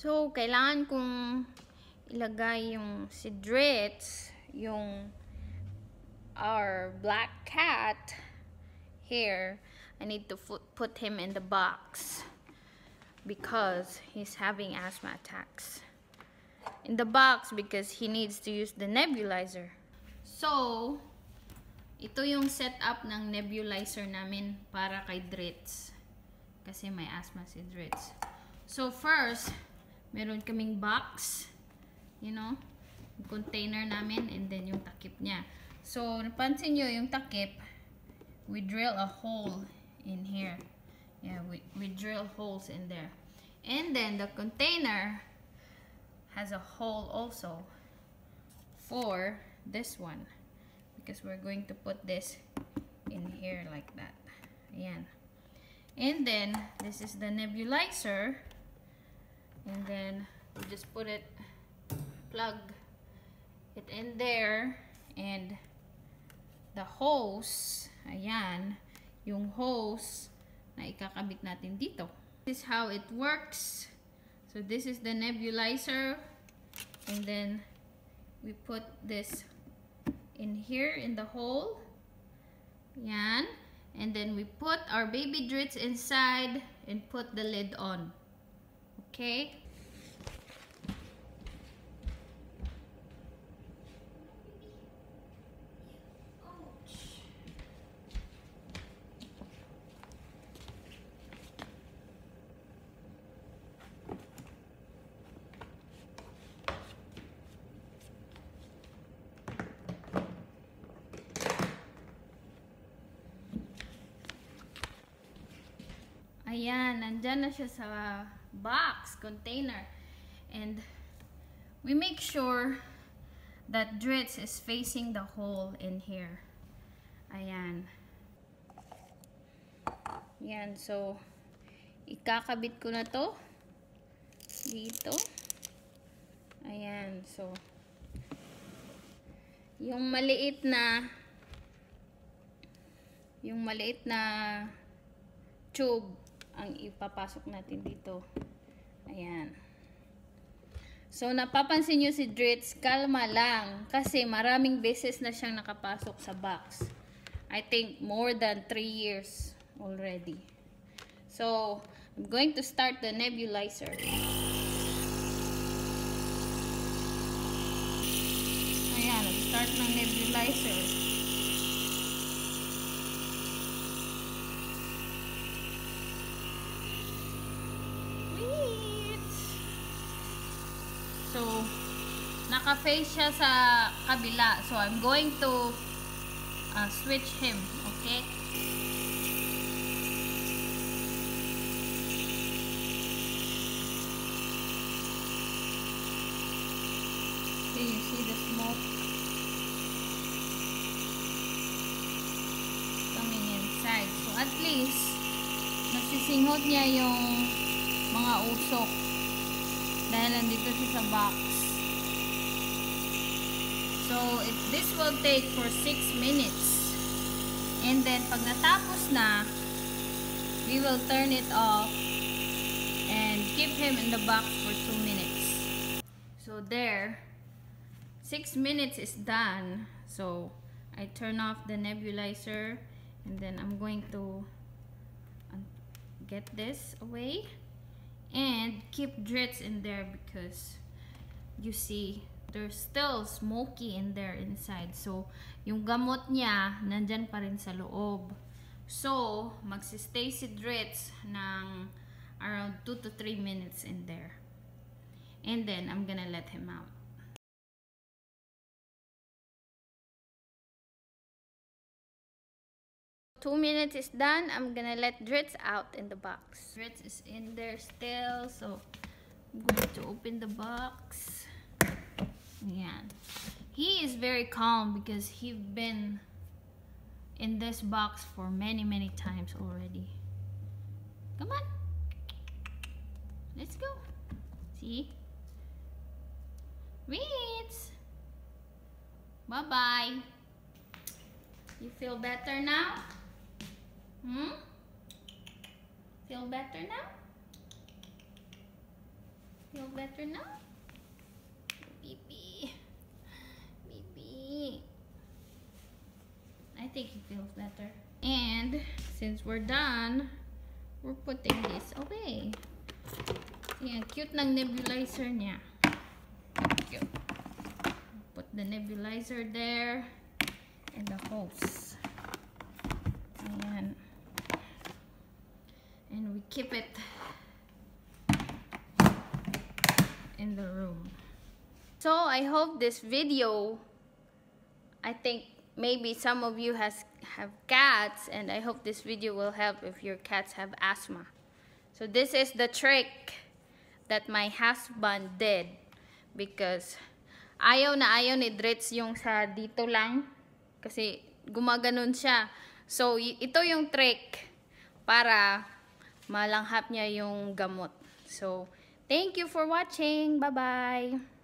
So, kailangan kong ilagay yung si Dritz, yung our black cat here. I need to put, him in the box because he's having asthma attacks. In the box because he needs to use the nebulizer. So, ito yung setup ng nebulizer namin para kay Dritz. Kasi may asthma si Dritz. So, first, meron kaming box, you know, container namin, and then yung takip niya. So, napansin nyo yung takip, we drill a hole in here. Yeah, we, we drill holes in there. And then, the container has a hole also for this one. Because we're going to put this in here like that. Ayan. And then, this is the nebulizer and then we just put it plug it in there and the hose ayan yung hose na ikakabit natin dito. This is how it works. So this is the nebulizer. And then we put this in here in the hole. Yan and then we put our baby drits inside and put the lid on Okay? Ayan, nandyan na siya sa box, container. And we make sure that Dritz is facing the hole in here. Ayan. Ayan, so ikakabit ko na to dito. Ayan, so yung maliit na yung maliit na tube ang ipapasok natin dito. Ayan. So, napapansin nyo si Dritz, kalma lang. Kasi maraming beses na siyang nakapasok sa box. I think more than 3 years already. So, I'm going to start the nebulizer. Ayan, nag-start ng nebulizer. So, naka-face siya sa kabila. So, I'm going to uh, switch him. Okay? Okay, you see the smoke coming inside. So, at least, nasisinghot niya yung mga usok dahil nandito siya sa box. So, this will take for 6 minutes. And then, pag natapos na, we will turn it off and keep him in the box for 2 minutes. So, there, 6 minutes is done. So, I turn off the nebulizer and then I'm going to get this away and keep drits in there because you see there's still smoky in there inside so yung gamot niya nandyan pa rin sa loob so magsistay si drits ng around 2 to 3 minutes in there and then I'm gonna let him out Two minutes is done. I'm gonna let Dritz out in the box. Dritz is in there still, so I'm going to open the box. Yeah. He is very calm because he's been in this box for many, many times already. Come on. Let's go. See? Ritz. Bye-bye. You feel better now? Hmm? Feel better now? Feel better now? Think he feels better. And since we're done, we're putting this away. Yan, cute ng nebulizer niya. Cute. Put the nebulizer there and the hose. And we keep it in the room. So I hope this video, I think maybe some of you has have cats and I hope this video will help if your cats have asthma. So this is the trick that my husband did because ayaw na ayaw ni Dritz yung sa dito lang kasi gumaganon siya. So ito yung trick para malanghap niya yung gamot. So thank you for watching. Bye-bye.